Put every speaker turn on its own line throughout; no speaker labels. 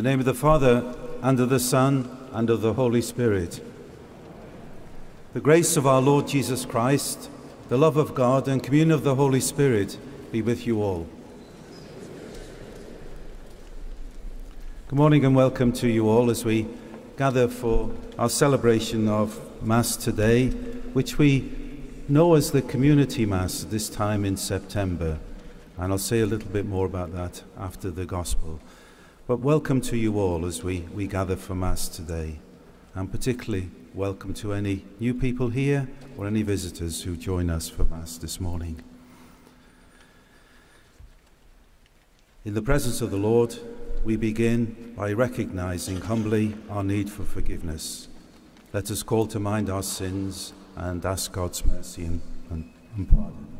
The name of the Father, and of the Son, and of the Holy Spirit. The grace of our Lord Jesus Christ, the love of God, and communion of the Holy Spirit be with you all. Good morning and welcome to you all as we gather for our celebration of Mass today, which we know as the Community Mass this time in September. And I'll say a little bit more about that after the Gospel. But welcome to you all as we, we gather for Mass today, and particularly welcome to any new people here or any visitors who join us for Mass this morning. In the presence of the Lord, we begin by recognizing humbly our need for forgiveness. Let us call to mind our sins and ask God's mercy and, and, and pardon.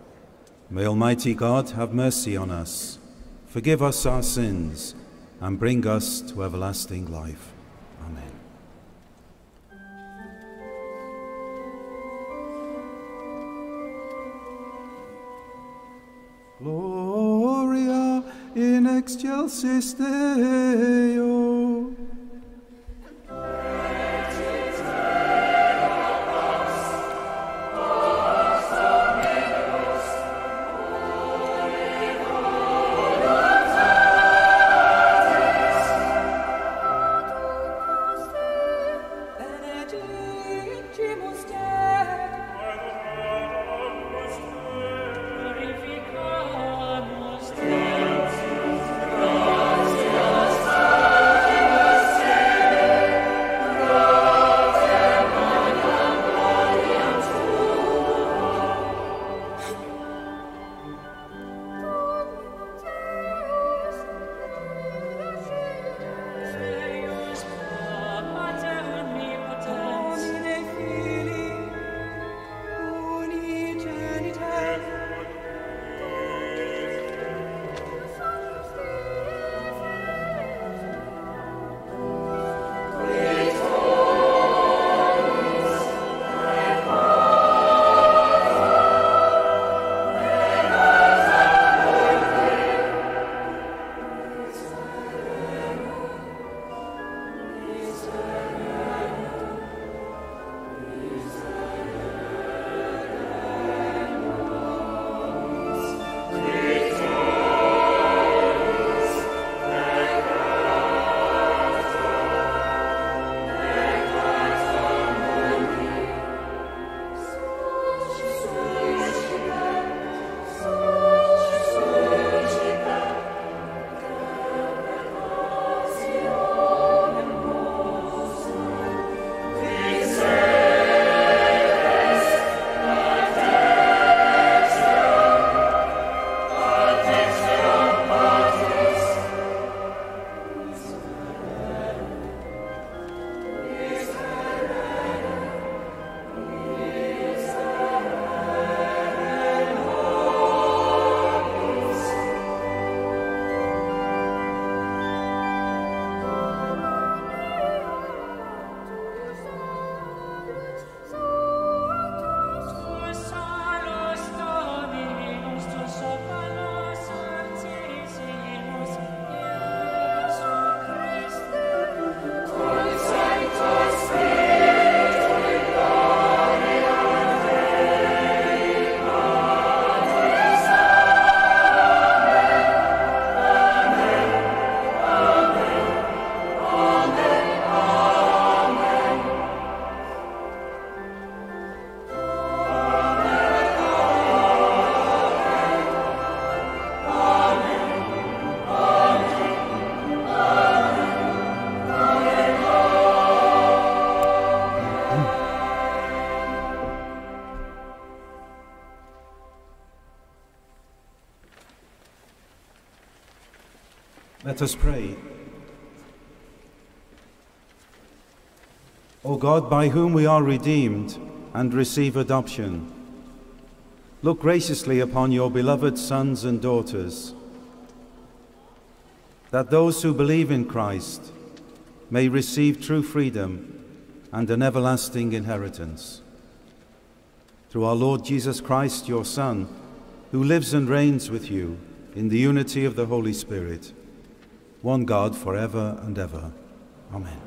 May Almighty God have mercy on us, forgive us our sins, and bring us to everlasting life. Amen. Gloria in excelsis Deo. Let us pray. O God, by whom we are redeemed and receive adoption, look graciously upon your beloved sons and daughters, that those who believe in Christ may receive true freedom and an everlasting inheritance. Through our Lord Jesus Christ, your Son, who lives and reigns with you in the unity of the Holy Spirit, one God forever and ever. Amen.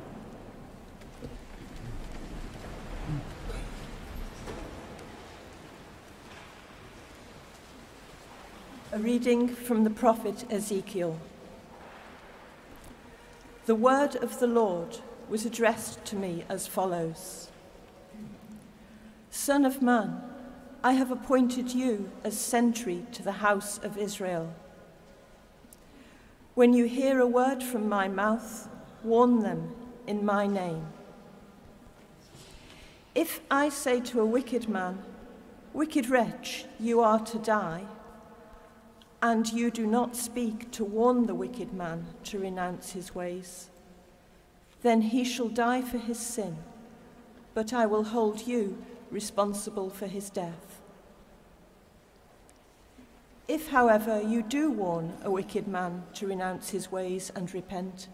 A reading from the prophet Ezekiel. The word of the Lord was addressed to me as follows Son of man, I have appointed you as sentry to the house of Israel. When you hear a word from my mouth, warn them in my name. If I say to a wicked man, Wicked wretch, you are to die, and you do not speak to warn the wicked man to renounce his ways, then he shall die for his sin, but I will hold you responsible for his death. If, however, you do warn a wicked man to renounce his ways and repent,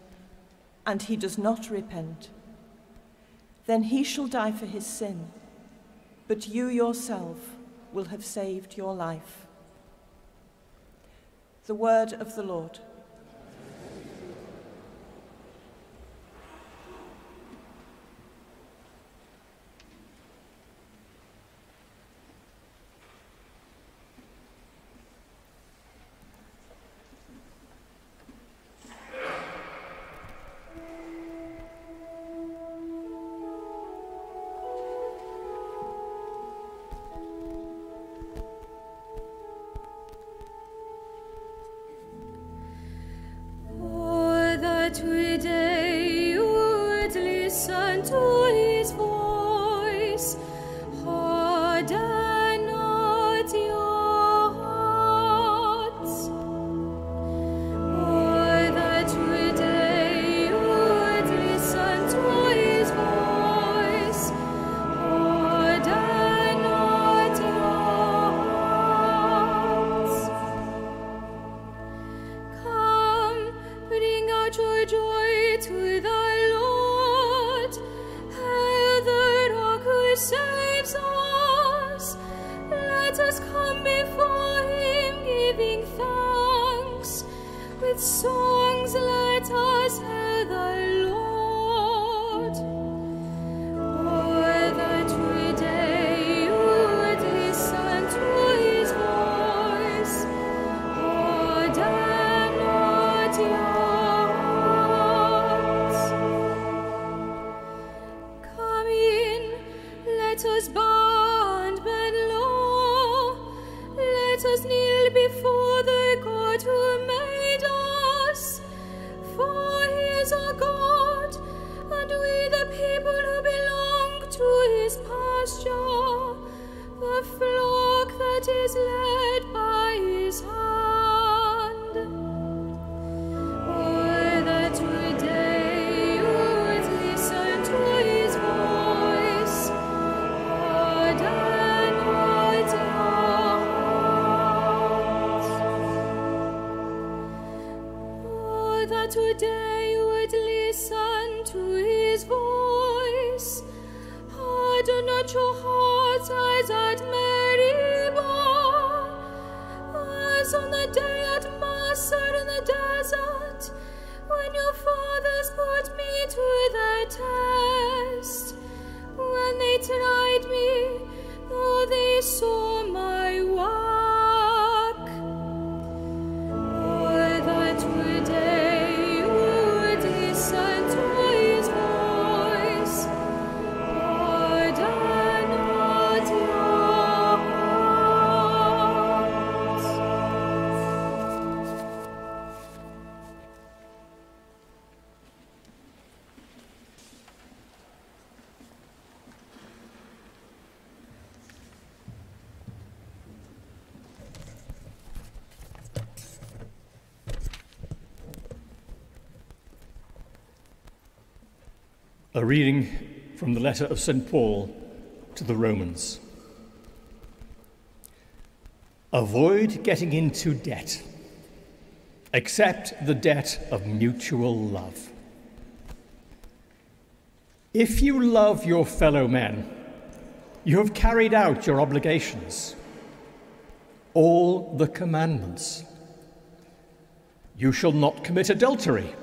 and he does not repent, then he shall die for his sin, but you yourself will have saved your life. The word of the Lord.
A reading from the letter of St. Paul to the Romans. Avoid getting into debt, except the debt of mutual love. If you love your fellow men, you have carried out your obligations, all the commandments. You shall not commit adultery.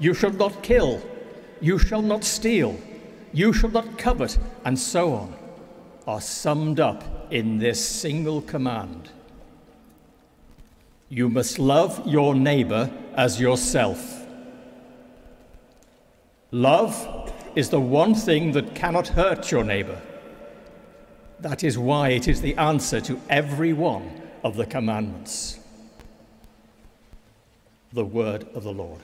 You shall not kill. You shall not steal. You shall not covet, and so on, are summed up in this single command. You must love your neighbor as yourself. Love is the one thing that cannot hurt your neighbor. That is why it is the answer to every one of the commandments. The word of
the Lord.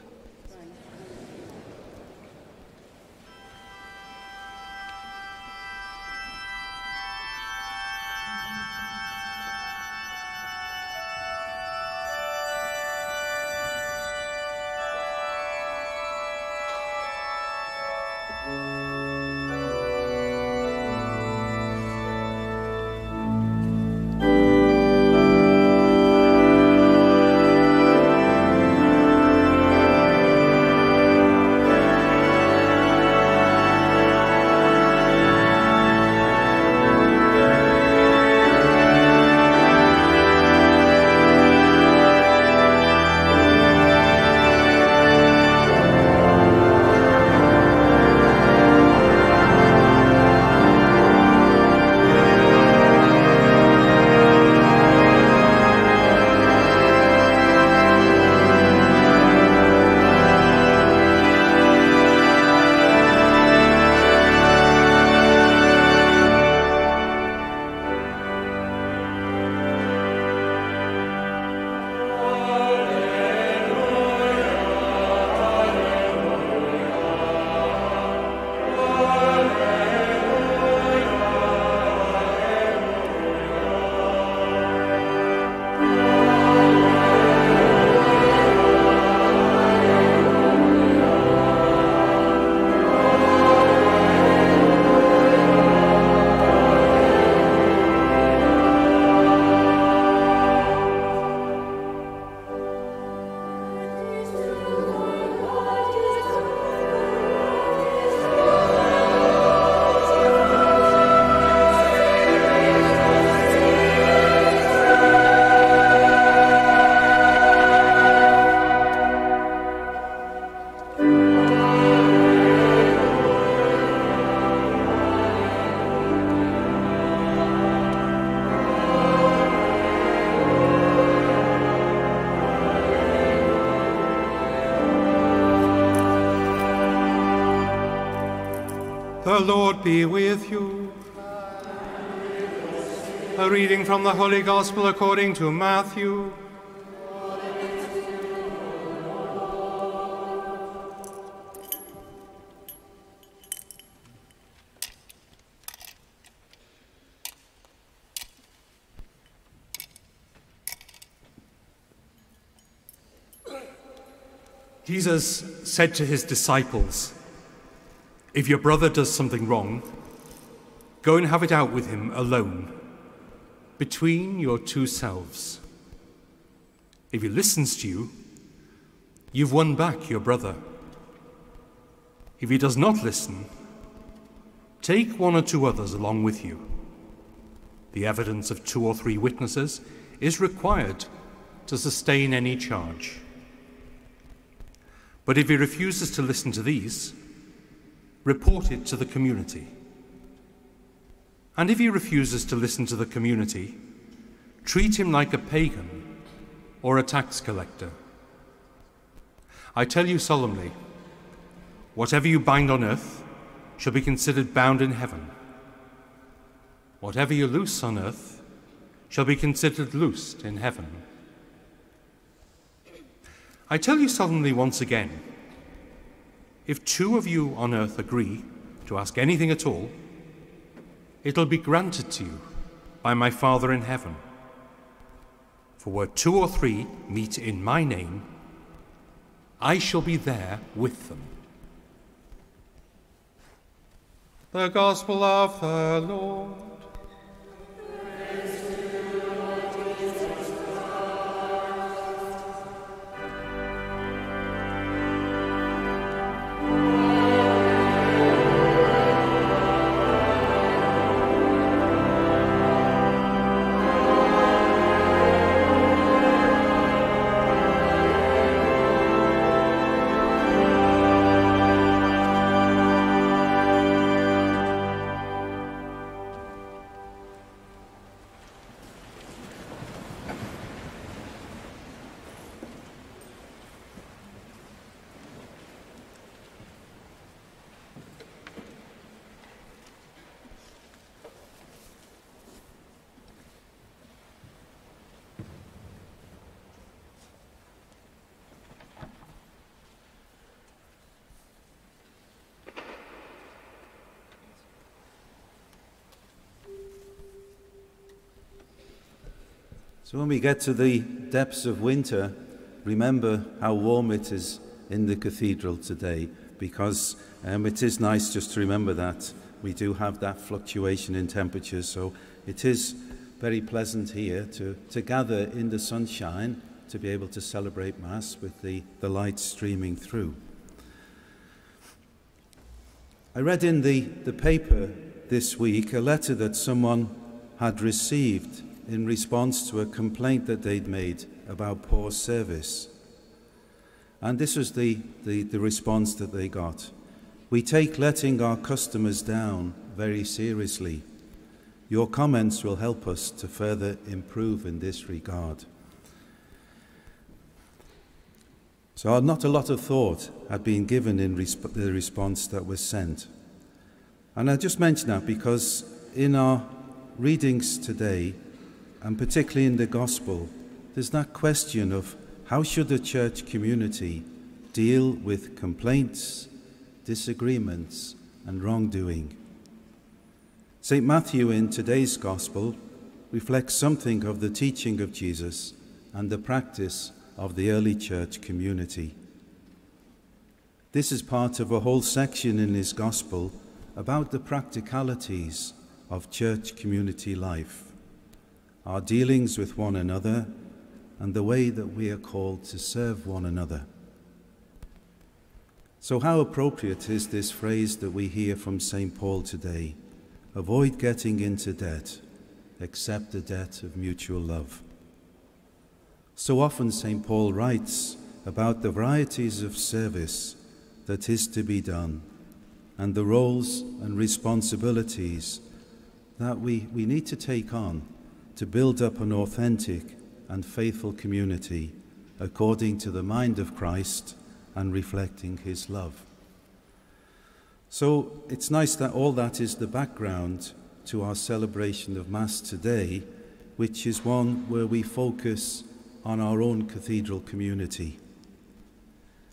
Be with you. A reading from the Holy Gospel according to Matthew. Jesus said to his disciples, If your brother does something wrong, go and have it out with him alone, between your two selves. If he listens to you, you've won back your brother. If he does not listen, take one or two others along with you. The evidence of two or three witnesses is required to sustain any charge. But if he refuses to listen to these, report it to the community. And if he refuses to listen to the community, treat him like a pagan or a tax collector. I tell you solemnly, whatever you bind on earth shall be considered bound in heaven. Whatever you loose on earth shall be considered loosed in heaven. I tell you solemnly once again if two of you on earth agree to ask anything at all, it'll be granted to you by my Father in heaven. For where two or three meet in my name, I shall be there with them. The Gospel of the Lord.
So when we get to the depths of winter, remember how warm it is in the cathedral today, because um, it is nice just to remember that we do have that fluctuation in temperature. So it is very pleasant here to, to gather in the sunshine to be able to celebrate Mass with the, the light streaming through. I read in the, the paper this week a letter that someone had received in response to a complaint that they'd made about poor service. And this was the, the, the response that they got. We take letting our customers down very seriously. Your comments will help us to further improve in this regard. So, not a lot of thought had been given in resp- the response that was sent. And I just mention that because in our readings today, and particularly in the gospel, there's that question of how should the church community deal with complaints, disagreements, and wrongdoing. St. Matthew in today's gospel reflects something of the teaching of Jesus and the practice of the early church community. This is part of a whole section in his gospel about the practicalities of church community life our dealings with one another, and the way that we are called to serve one another. So, how appropriate is this phrase that we hear from St. Paul today? Avoid getting into debt, except the debt of mutual love. So often, St. Paul writes about the varieties of service that is to be done and the roles and responsibilities that we, we need to take on to build up an authentic and faithful community according to the mind of Christ and reflecting his love. So it's nice that all that is the background to our celebration of Mass today, which is one where we focus on our own cathedral community.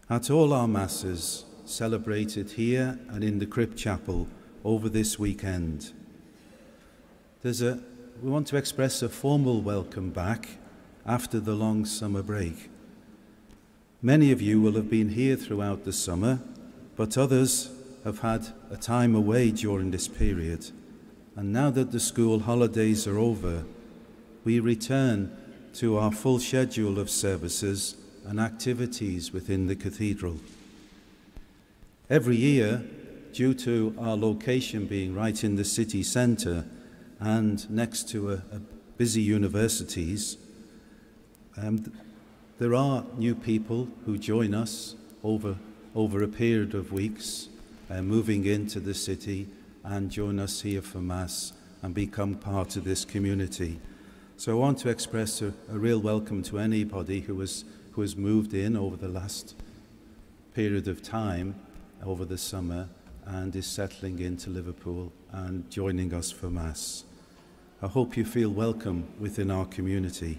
At all our Masses celebrated here and in the Crypt Chapel over this weekend, there's a we want to express a formal welcome back after the long summer break. Many of you will have been here throughout the summer, but others have had a time away during this period. And now that the school holidays are over, we return to our full schedule of services and activities within the cathedral. Every year, due to our location being right in the city centre, and next to a, a busy universities, um, there are new people who join us over, over a period of weeks, uh, moving into the city and join us here for Mass and become part of this community. So I want to express a, a real welcome to anybody who has, who has moved in over the last period of time, over the summer, and is settling into Liverpool and joining us for Mass. I hope you feel welcome within our community.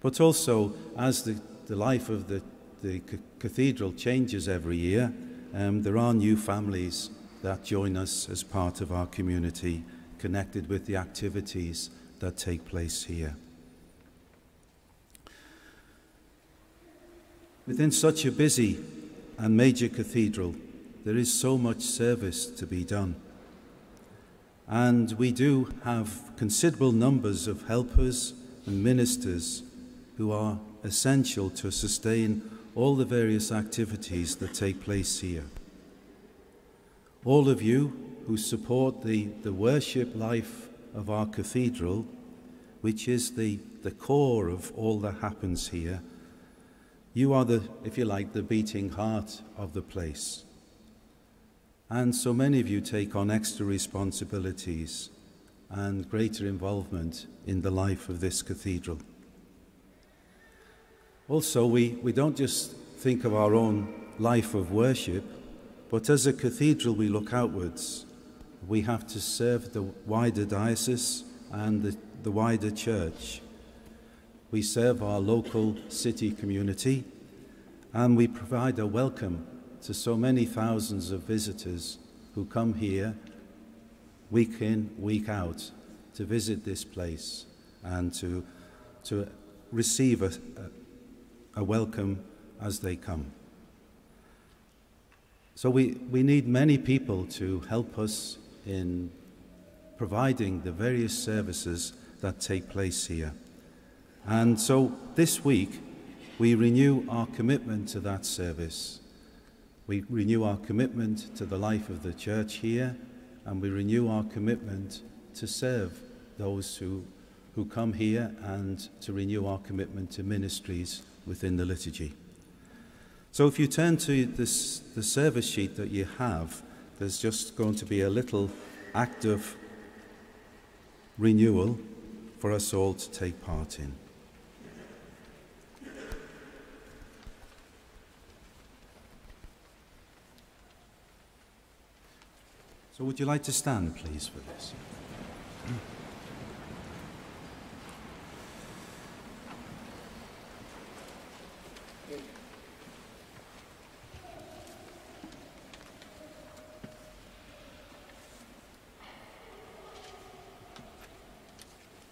But also, as the, the life of the, the cathedral changes every year, um, there are new families that join us as part of our community, connected with the activities that take place here. Within such a busy and major cathedral, there is so much service to be done. And we do have considerable numbers of helpers and ministers who are essential to sustain all the various activities that take place here. All of you who support the, the worship life of our cathedral, which is the, the core of all that happens here, you are the, if you like, the beating heart of the place. And so many of you take on extra responsibilities and greater involvement in the life of this cathedral. Also, we, we don't just think of our own life of worship, but as a cathedral, we look outwards. We have to serve the wider diocese and the, the wider church. We serve our local city community and we provide a welcome to so many thousands of visitors who come here week in, week out to visit this place and to, to receive a, a, a welcome as they come. So we, we need many people to help us in providing the various services that take place here. And so this week, we renew our commitment to that service. We renew our commitment to the life of the church here, and we renew our commitment to serve those who, who come here and to renew our commitment to ministries within the liturgy. So if you turn to this, the service sheet that you have, there's just going to be a little act of renewal for us all to take part in. So, would you like to stand, please, for this?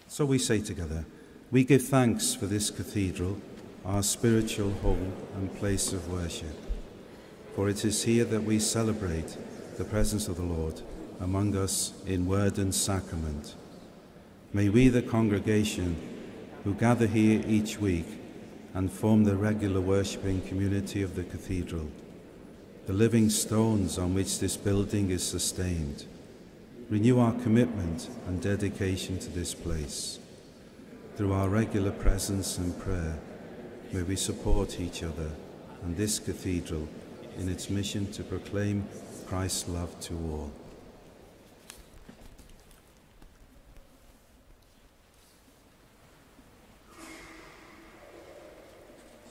So we say together, we give thanks for this cathedral, our spiritual home and place of worship. For it is here that we celebrate the presence of the Lord among us in word and sacrament. May we, the congregation who gather here each week and form the regular worshipping community of the cathedral, the living stones on which this building is sustained, renew our commitment and dedication to this place. Through our regular presence and prayer, may we support each other and this cathedral in its mission to proclaim Christ's love to all.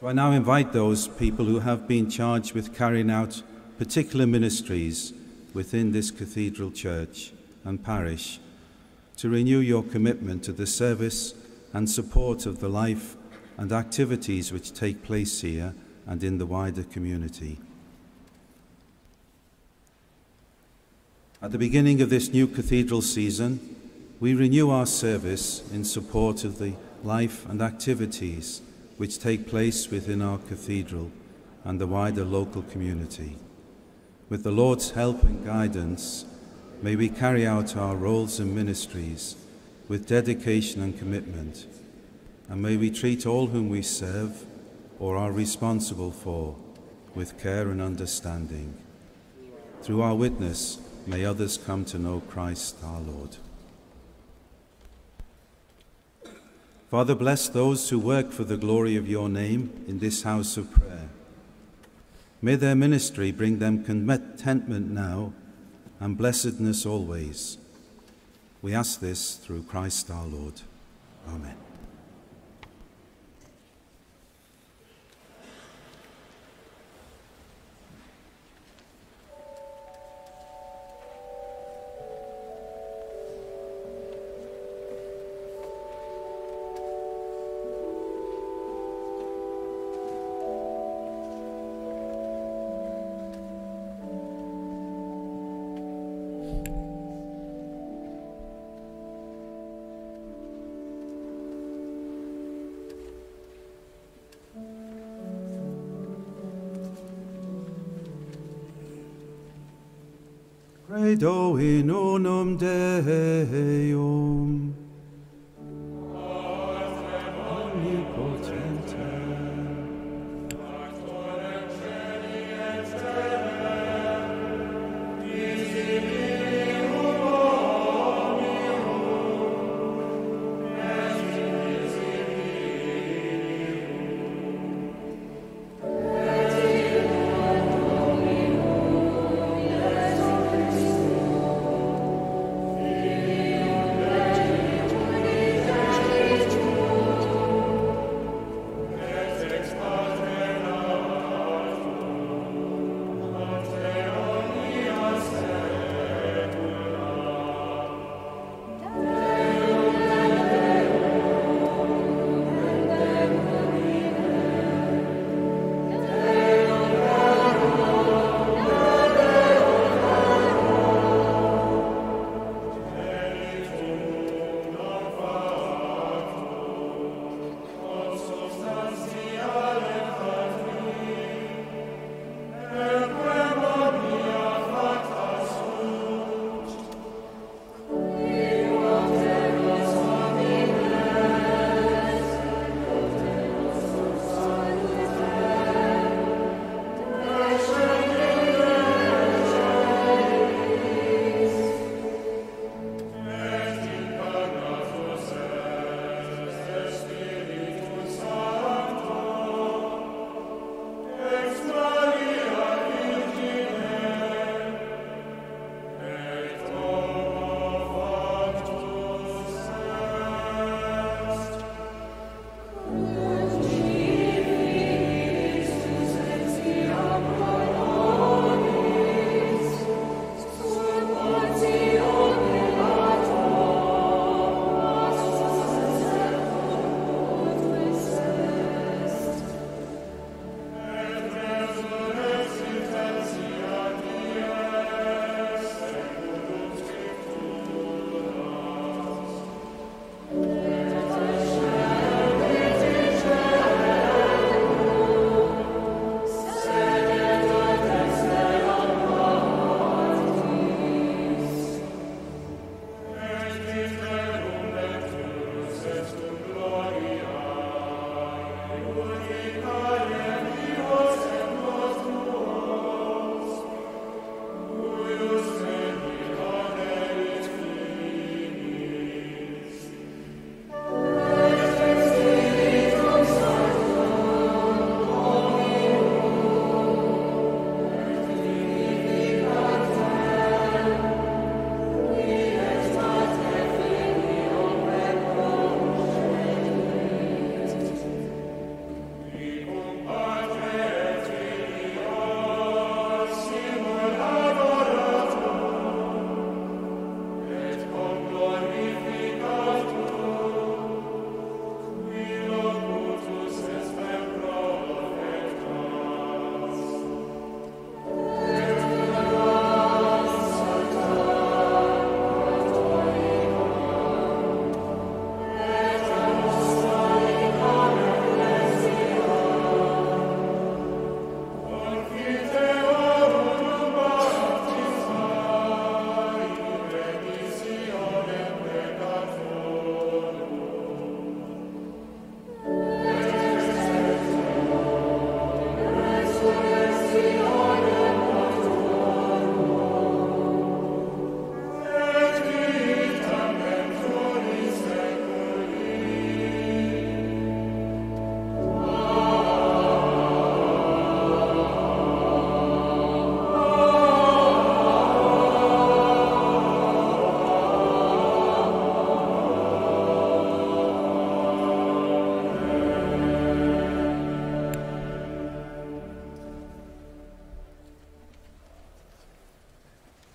So I now invite those people who have been charged with carrying out particular ministries within this cathedral church and parish to renew your commitment to the service and support of the life and activities which take place here and in the wider community. At the beginning of this new cathedral season, we renew our service in support of the life and activities which take place within our cathedral and the wider local community. With the Lord's help and guidance, May we carry out our roles and ministries with dedication and commitment, and may we treat all whom we serve or are responsible for with care and understanding. Through our witness, may others come to know Christ our Lord. Father, bless those who work for the glory of your name in this house of prayer. May their ministry bring them contentment now and blessedness always. We ask this through Christ our Lord. Amen. Credo in unum Deum.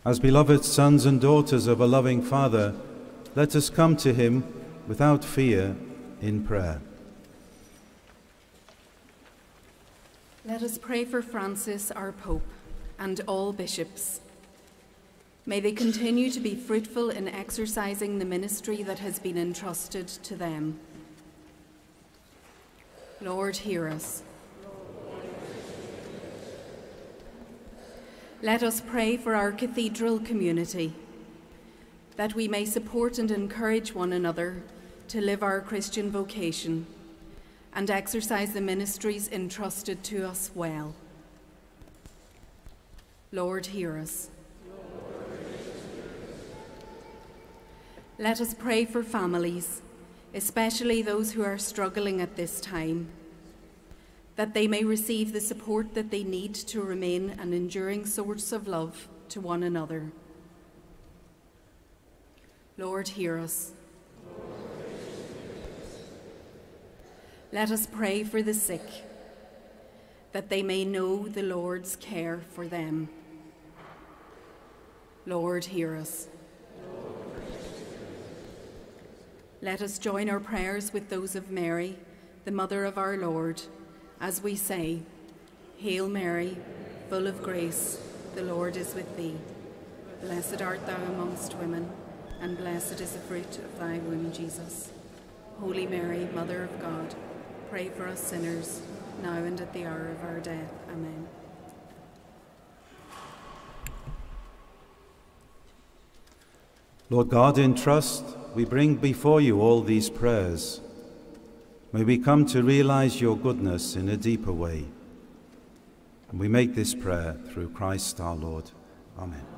As beloved sons and daughters of a loving Father, let us come to him without fear in prayer.
Let us pray for Francis, our Pope, and all bishops. May they continue to be fruitful in exercising the ministry that has been entrusted to them. Lord, hear us. Let us pray for our cathedral community, that we may support and encourage one another to live our Christian vocation and exercise the ministries entrusted to us well. Lord, hear us. Let us pray for families, especially those who are struggling at this time, that they may receive the support that they need to remain an enduring source of love to one another. Lord, hear us. Let us pray for the sick, that they may know the Lord's care for them. Lord, hear us. Let us join our prayers with those of Mary, the Mother of our Lord, as we say, Hail Mary, full of grace, the Lord is with thee. Blessed art thou amongst women, and blessed is the fruit of thy womb, Jesus. Holy Mary, Mother of God, pray for us sinners, now and at the hour of our death. Amen.
Lord God, in trust, we bring before you all these prayers. May we come to realize your goodness in a deeper way. And we make this prayer through Christ our Lord. Amen.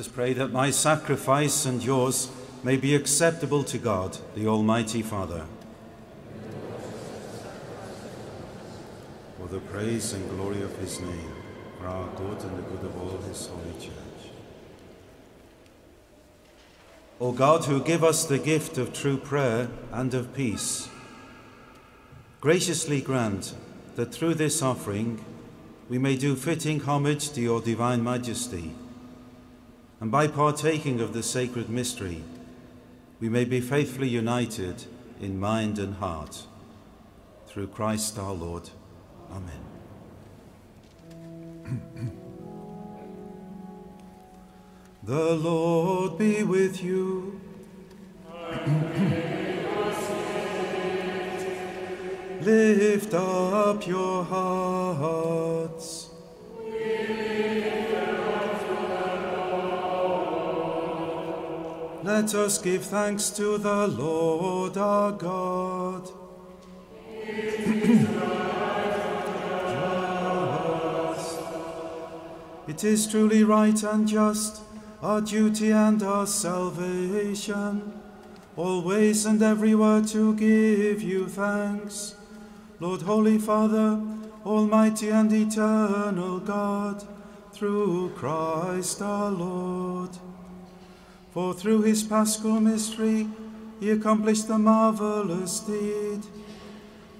Us pray that my sacrifice and yours may be acceptable to God, the Almighty Father. For the praise and glory of his name, for our good and the good of all his holy church. O God, who give us the gift of true prayer and of peace, graciously grant that through this offering we may do fitting homage to your divine majesty, and by partaking of the sacred mystery, we may be faithfully united in mind and heart. Through Christ our Lord. Amen. the Lord be with you. Lift up your hearts. Let us give thanks to the Lord our God. It is truly right and just, our duty and our salvation, always and everywhere to give you thanks. Lord, Holy Father, Almighty and eternal God, through Christ our Lord. For through his paschal mystery he accomplished the marvelous deed,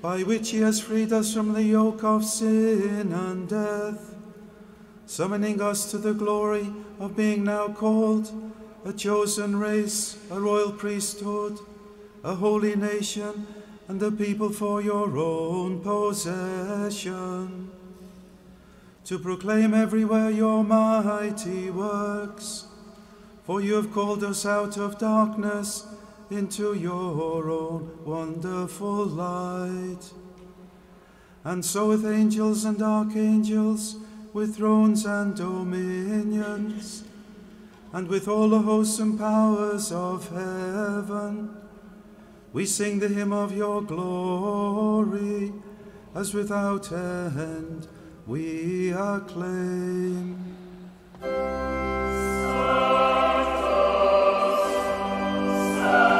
by which he has freed us from the yoke of sin and death, summoning us to the glory of being now called a chosen race, a royal priesthood, a holy nation, and a people for your own possession, to proclaim everywhere your mighty works. For you have called us out of darkness into your own wonderful light. And so, with angels and archangels, with thrones and dominions, and with all the hosts and powers of heaven, we sing the hymn of your glory, as without end we acclaim. Oh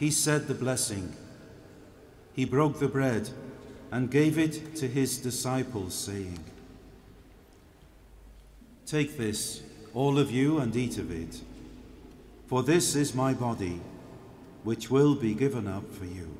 he said the blessing. He broke the bread and gave it to his disciples, saying, Take this, all of you, and eat of it, For this is my body, which will be given up for you.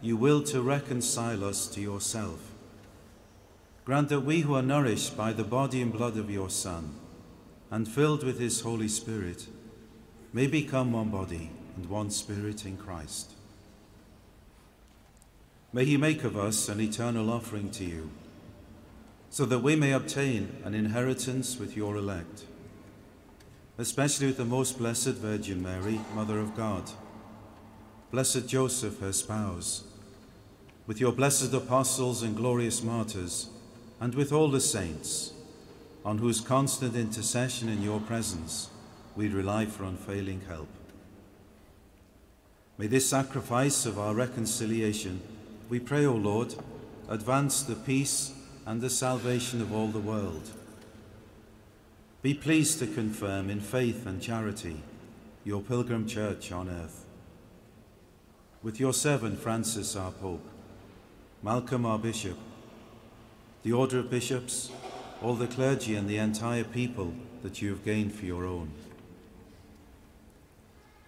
you will to reconcile us to yourself. Grant that we who are nourished by the body and blood of your Son, and filled with his Holy Spirit, may become one body and one spirit in Christ. May he make of us an eternal offering to you, so that we may obtain an inheritance with your elect, especially with the most blessed Virgin Mary, Mother of God, blessed Joseph, her spouse, with your blessed apostles and glorious martyrs, and with all the saints, on whose constant intercession in your presence we rely for unfailing help. May this sacrifice of our reconciliation, we pray, O Lord, advance the peace and the salvation of all the world. Be pleased to confirm in faith and charity your pilgrim church on earth. With your servant Francis, our Pope, Malcolm, our Bishop, the order of bishops, all the clergy and the entire people that you have gained for your own.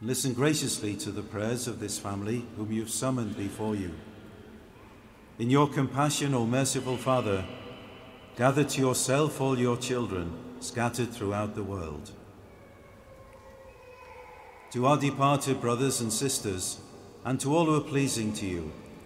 Listen graciously to the prayers of this family whom you have summoned before you. In your compassion, O merciful Father, gather to yourself all your children scattered throughout the world. To our departed brothers and sisters, and to all who are pleasing to you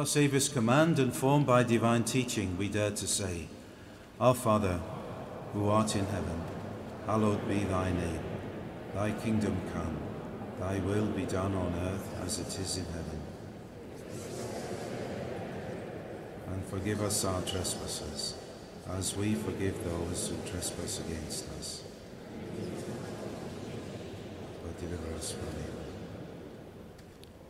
Our Saviour's command, and informed by divine teaching, we dare to say, Our Father, who art in heaven, hallowed be thy name. Thy kingdom come, thy will be done on earth as it is in heaven. And forgive us our trespasses, as we forgive those who trespass against us. But deliver us from evil.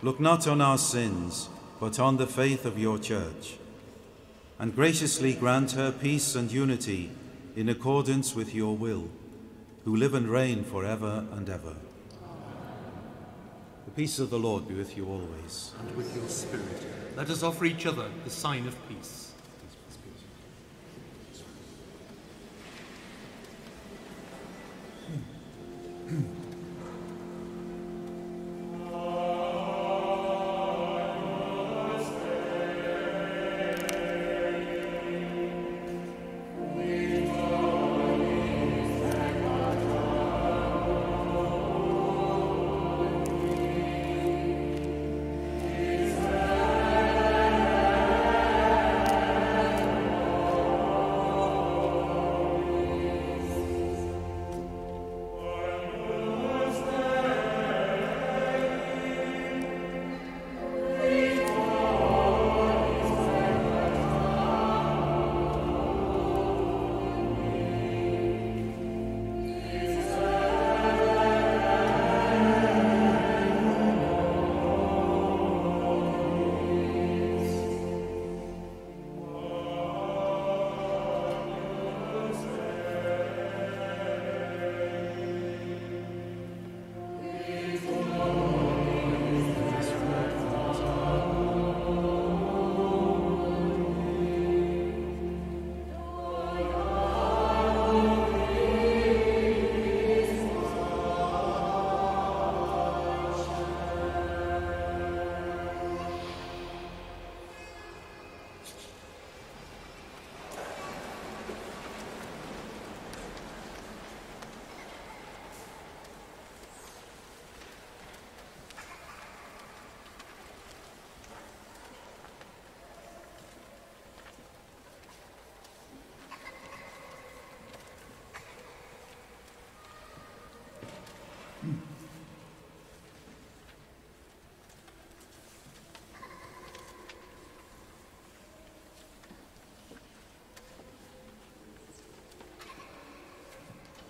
Look not on our sins, but on the faith of your church, and graciously grant her peace and unity in accordance with your will, who live and reign forever and ever. The peace of the Lord be with you always.
And with your spirit, let us offer each other the sign of peace.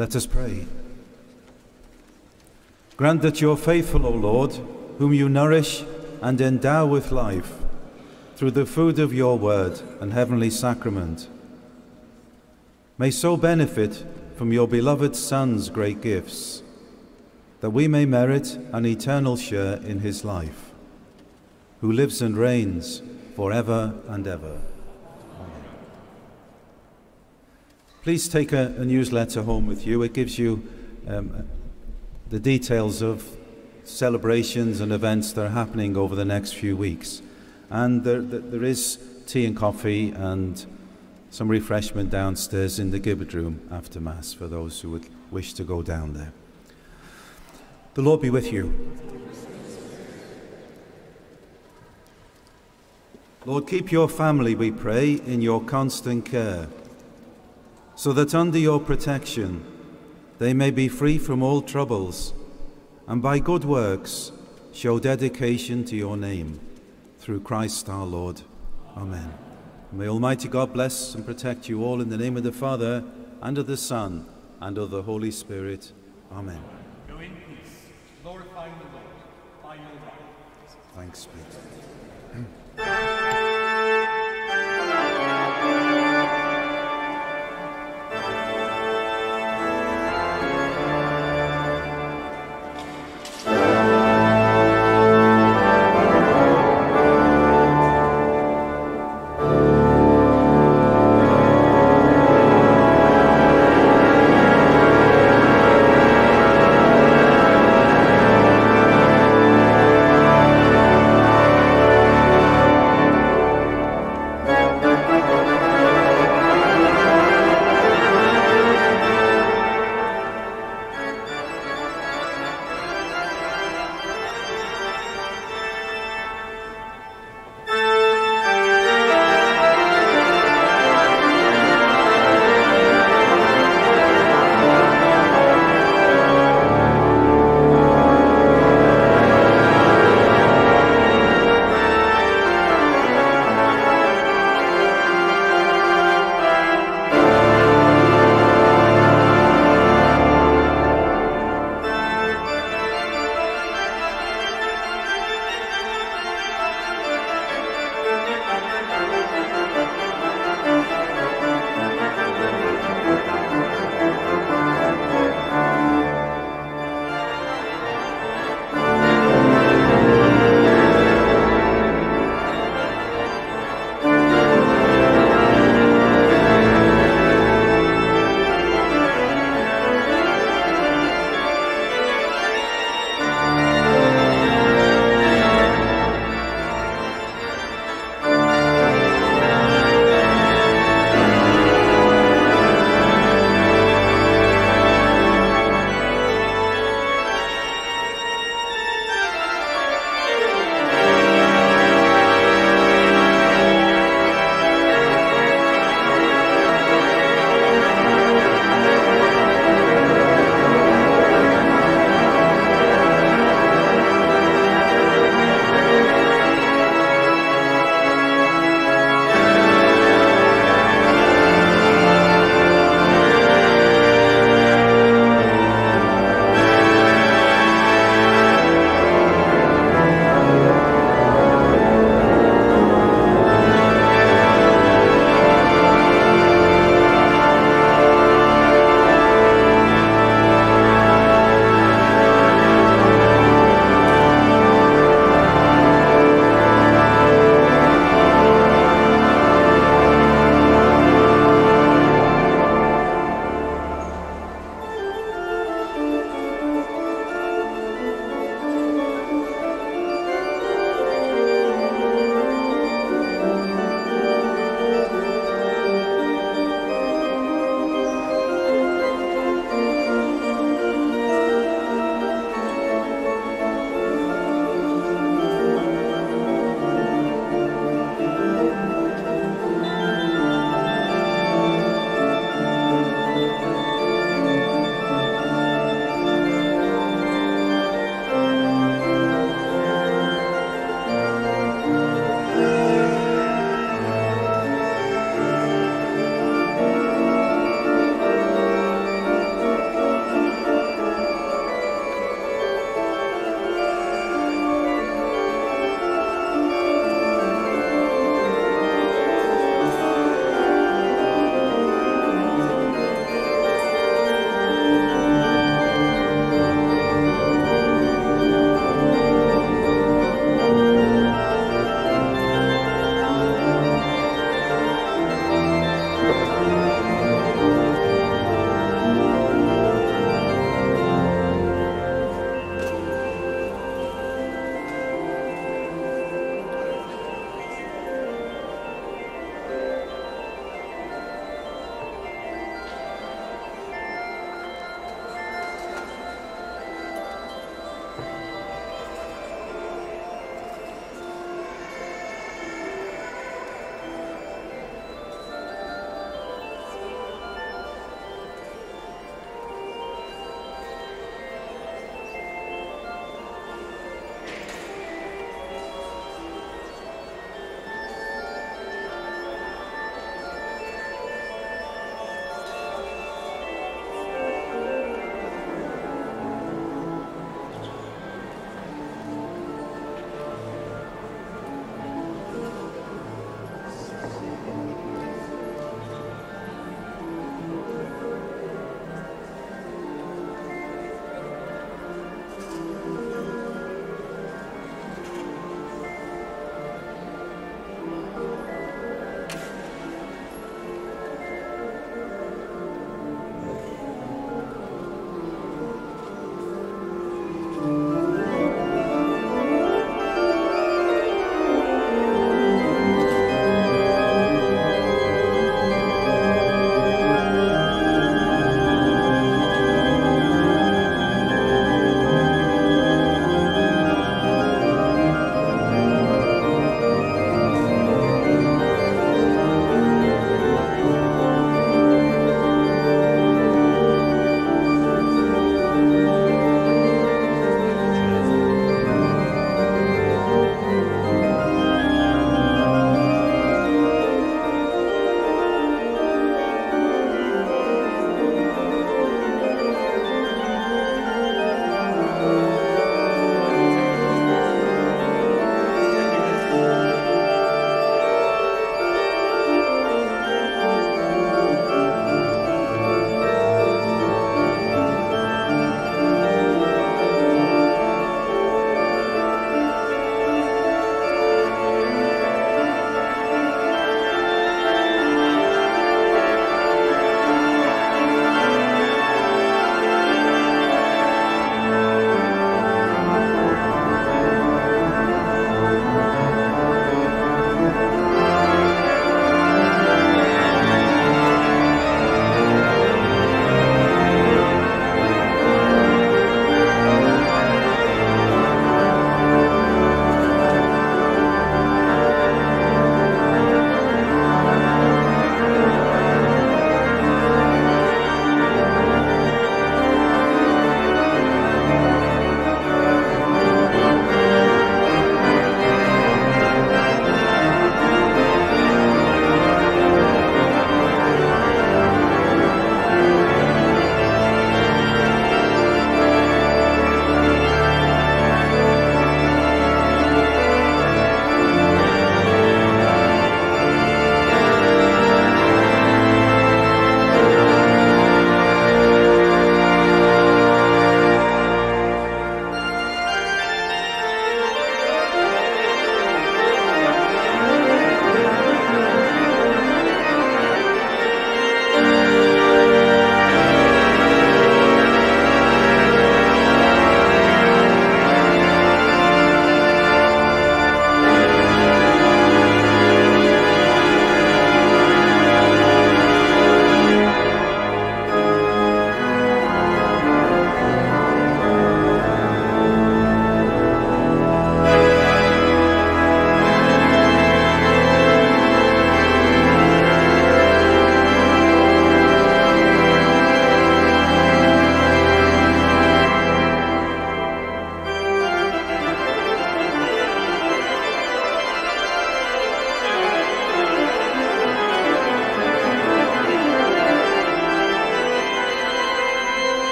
Let us pray. Grant that your faithful, O Lord, whom you nourish and endow with life, through the food of your word and heavenly sacrament, may so benefit from your beloved Son's great gifts, that we may merit an eternal share in his life, who lives and reigns forever and ever. Please take a, a, newsletter home with you. It gives you um, the details of celebrations and events that are happening over the next few weeks. And there, there is tea and coffee and some refreshment downstairs in the Gibberd room after Mass for those who would wish to go down there. The Lord be with you. Lord, keep your family, we pray, in your constant care so that under your protection they may be free from all troubles, and by good works show dedication to your name. Through Christ our Lord. Amen. May Almighty God bless and protect you all in the name of the Father, and of the Son, and of the Holy Spirit. Amen.
Go in peace, glorifying the Lord by your life.
Thanks be to